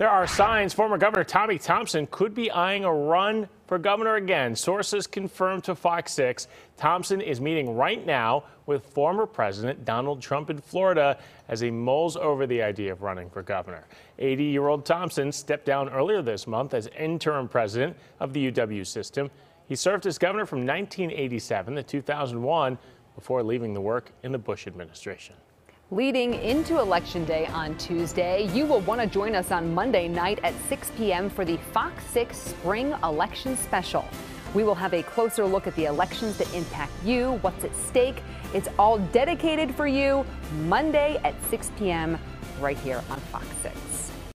There are signs former Governor Tommy Thompson could be eyeing a run for governor again. Sources confirmed to Fox 6 Thompson is meeting right now with former President Donald Trump in Florida as he mulls over the idea of running for governor. 80 year old Thompson stepped down earlier this month as interim president of the UW system. He served as governor from 1987 to 2001 before leaving the work in the Bush administration. Leading into Election Day on Tuesday, you will want to join us on Monday night at 6 p.m. for the Fox 6 Spring Election Special. We will have a closer look at the elections that impact you, what's at stake. It's all dedicated for you Monday at 6 p.m. right here on Fox 6.